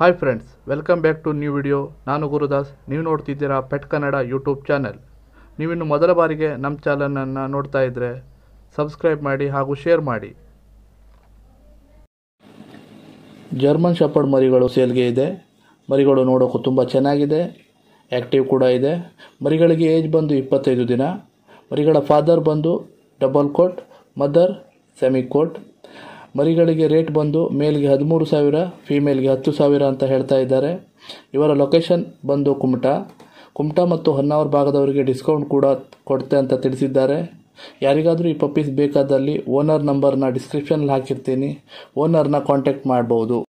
Hi friends welcome back to new video ನಾನು ಗುರುದಾಸ್. ನೀವು ನೋಡ್ತಿದ್ದೀರಾ ಪೆಟ್ ಕನ್ನಡ ಯೂಟ್ಯೂಬ್ ಚಾನೆಲ್ ನೀವಿನ್ನು ಮೊದಲ ಬಾರಿಗೆ ನಮ್ಮ ಚಾನಲನ್ನು ನೋಡ್ತಾ ಇದ್ದರೆ ಸಬ್ಸ್ಕ್ರೈಬ್ ಮಾಡಿ ಹಾಗೂ ಶೇರ್ ಮಾಡಿ. ಜರ್ಮನ್ ಶಪರ್ಡ್ ಮರಿಗಳು ಸೇಲ್ಗೆ ಇದೆ. ಮರಿಗಳು ನೋಡೋಕ್ಕೂ ತುಂಬ ಚೆನ್ನಾಗಿದೆ. ಆ್ಯಕ್ಟಿವ್ ಕೂಡ ಇದೆ. ಮರಿಗಳಿಗೆ ಏಜ್ ಬಂದು ಇಪ್ಪತ್ತೈದು ದಿನ. ಮರಿಗಳ ಫಾದರ್ ಬಂದು double coat mother semi coat ಮರಿಗಳಿಗೆ ರೇಟ್ ಬಂದು ಮೇಲ್ಗೆ ಹದಿಮೂರು ಸಾವಿರ, ಫೀಮೇಲ್ಗೆ ಹತ್ತು ಸಾವಿರ ಅಂತ ಹೇಳ್ತಾ ಇದ್ದಾರೆ. ಇವರ ಲೊಕೇಶನ್ ಬಂದು ಕುಮಟಾ. ಕುಮಟಾ ಮತ್ತು ಹೊನ್ನಾವರ ಭಾಗದವರಿಗೆ ಡಿಸ್ಕೌಂಟ್ ಕೂಡ ಕೊಡುತ್ತೆ ಅಂತ ತಿಳಿಸಿದ್ದಾರೆ. ಯಾರಿಗಾದರೂ ಈ ಪಪ್ಪೀಸ್ ಬೇಕಾದಲ್ಲಿ ಓನರ್ ನಂಬರ್ನ ಡಿಸ್ಕ್ರಿಪ್ಷನಲ್ಲಿ ಹಾಕಿರ್ತೀನಿ. ಓನರ್ನ ಕಾಂಟ್ಯಾಕ್ಟ್ ಮಾಡ್ಬೋದು.